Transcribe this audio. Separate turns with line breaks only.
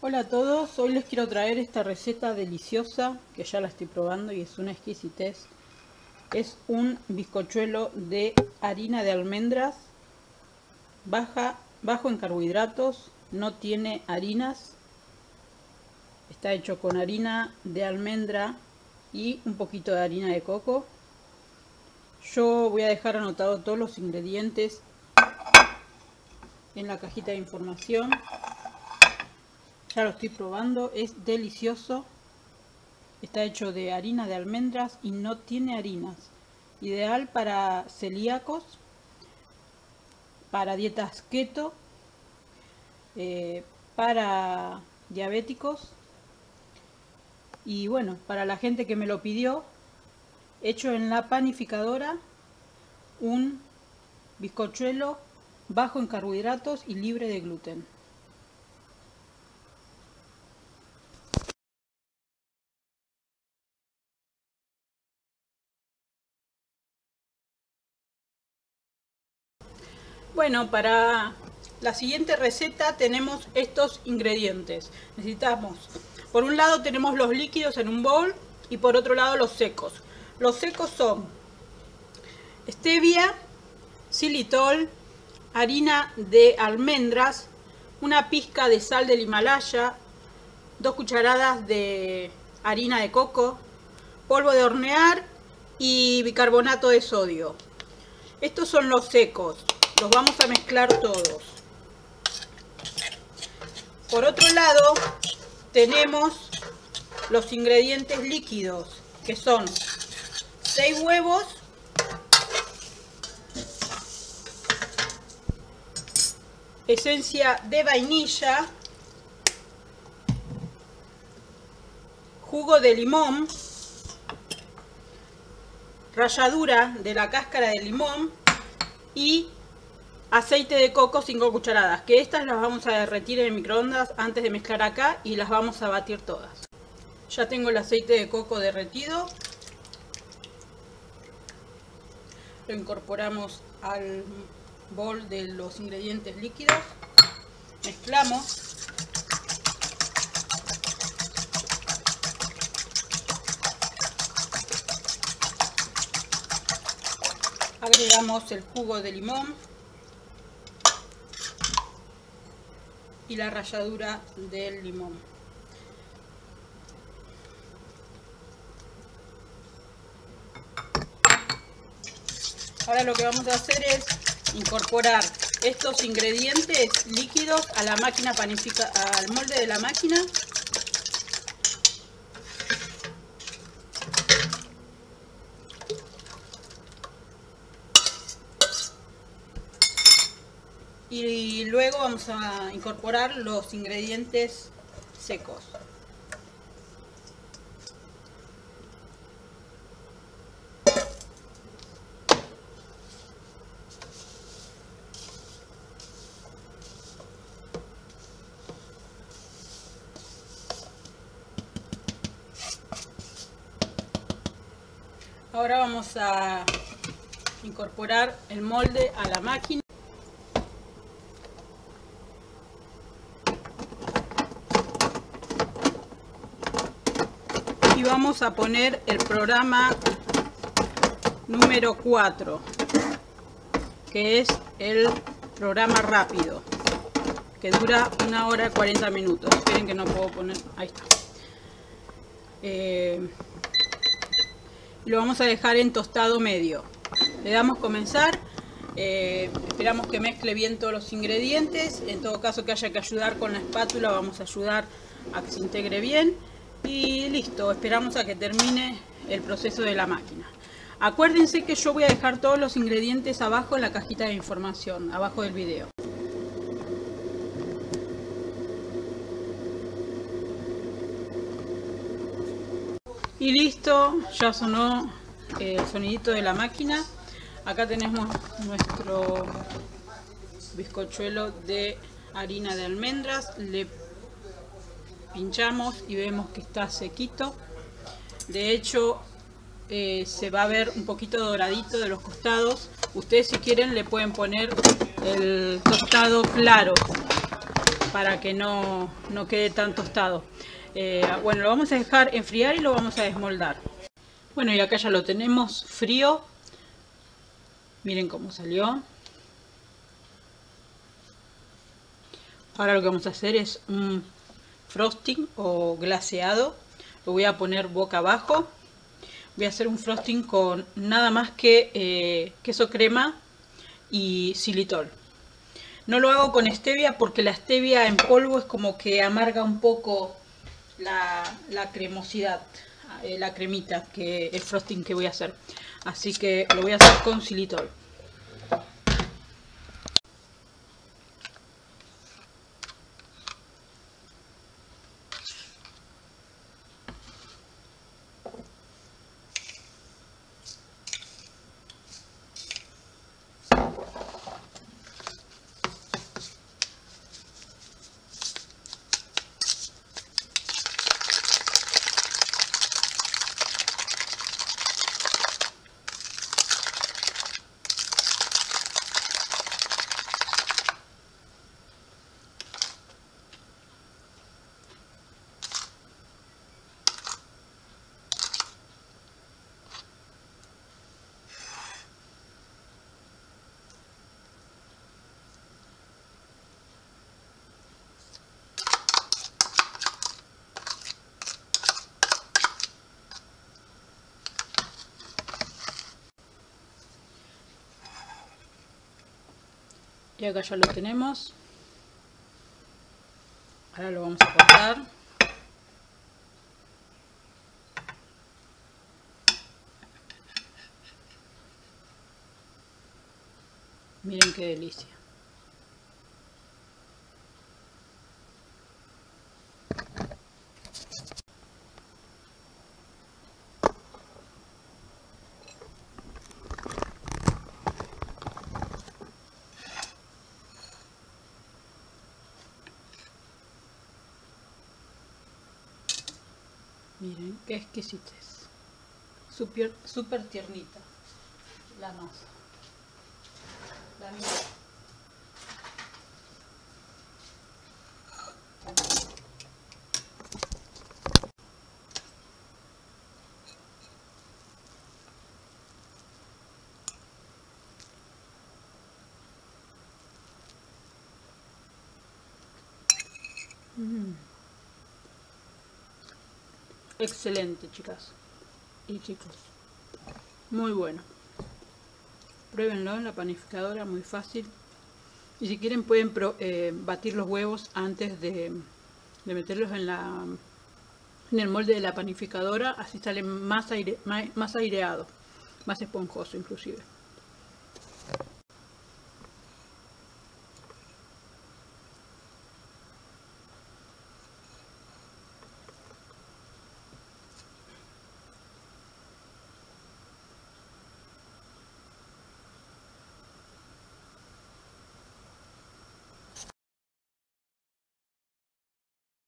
Hola a todos, hoy les quiero traer esta receta deliciosa que ya la estoy probando y es una exquisitez. Es un bizcochuelo de harina de almendras, baja, bajo en carbohidratos, no tiene harinas, está hecho con harina de almendra y un poquito de harina de coco. Yo voy a dejar anotado todos los ingredientes en la cajita de información ya lo estoy probando, es delicioso. Está hecho de harina de almendras y no tiene harinas. Ideal para celíacos, para dietas keto, eh, para diabéticos y bueno, para la gente que me lo pidió, hecho en la panificadora, un bizcochuelo bajo en carbohidratos y libre de gluten. Bueno, para la siguiente receta tenemos estos ingredientes. Necesitamos, por un lado tenemos los líquidos en un bol y por otro lado los secos. Los secos son stevia, xilitol, harina de almendras, una pizca de sal del Himalaya, dos cucharadas de harina de coco, polvo de hornear y bicarbonato de sodio. Estos son los secos. Los vamos a mezclar todos. Por otro lado, tenemos los ingredientes líquidos, que son 6 huevos, esencia de vainilla, jugo de limón, ralladura de la cáscara de limón y aceite de coco 5 cucharadas, que estas las vamos a derretir en microondas antes de mezclar acá y las vamos a batir todas. Ya tengo el aceite de coco derretido. Lo incorporamos al bol de los ingredientes líquidos. Mezclamos. Agregamos el jugo de limón. Y la ralladura del limón. Ahora lo que vamos a hacer es incorporar estos ingredientes líquidos a la máquina panifica al molde de la máquina y luego vamos a incorporar los ingredientes secos. Ahora vamos a incorporar el molde a la máquina. Vamos a poner el programa número 4 que es el programa rápido que dura una hora y 40 minutos. Esperen que no puedo poner ahí está. Eh, lo vamos a dejar en tostado medio. Le damos comenzar. Eh, esperamos que mezcle bien todos los ingredientes. En todo caso que haya que ayudar con la espátula vamos a ayudar a que se integre bien y listo, esperamos a que termine el proceso de la máquina. Acuérdense que yo voy a dejar todos los ingredientes abajo en la cajita de información, abajo del video. Y listo, ya sonó el sonidito de la máquina. Acá tenemos nuestro bizcochuelo de harina de almendras. Pinchamos y vemos que está sequito de hecho eh, se va a ver un poquito doradito de los costados ustedes si quieren le pueden poner el tostado claro para que no, no quede tan tostado. Eh, bueno, lo vamos a dejar enfriar y lo vamos a desmoldar. Bueno, y acá ya lo tenemos frío. Miren cómo salió. Ahora lo que vamos a hacer es un frosting o glaseado. Lo voy a poner boca abajo. Voy a hacer un frosting con nada más que eh, queso crema y xilitol. No lo hago con stevia porque la stevia en polvo es como que amarga un poco la, cremosidad, eh, la cremita, que el frosting que voy a hacer. Así que lo voy a hacer con xilitol. Y acá ya lo tenemos. Ahora lo vamos a cortar. Miren qué delicia Miren, qué exquisitez. Super, super tiernita la masa. La mm. Excelente, chicas y chicos. Muy bueno. Pruébenlo en la panificadora, muy fácil. Y si quieren pueden eh, batir los huevos antes de, meterlos en, el molde de la panificadora. Así sale más aireado, más esponjoso inclusive.